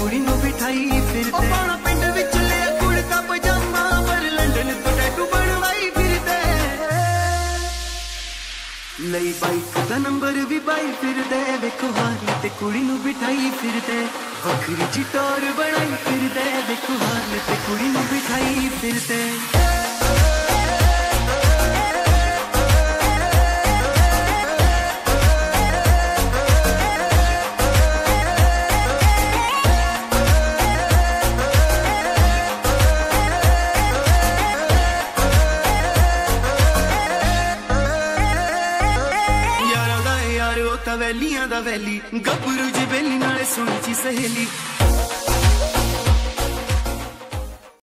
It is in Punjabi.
ਕੁੜੀ ਨੂੰ ਬਿਠਾਈ ਫਿਰਦੇ ਉਹ ਪਾਣਾ ਨੰਬਰ ਵੀ ਬਾਈ ਫਿਰਦੇ ਵੇਖੋ ਹਾਲ ਕੁੜੀ ਨੂੰ ਬਿਠਾਈ ਫਿਰਦੇ ਵੱਖਰੀ ਚਿਤੌਰ ਬਣਾਈ ਫਿਰਦੇ ਵੇਖੋ ਹਾਲ ਤੇ ਕੁੜੀ ਨੂੰ ਬਿਠਾਈ ਫਿਰਦੇ ਯਾਰਾਂ ਦਾ ਵੈਲੀਆਂ ਦਾ ਵੈਲੀ ਗੱਭਰੂ ਜੀ ਬੇਲੀ ਨਾਲੇ ਸੁਣੀ ਜੀ ਸਹੇਲੀ।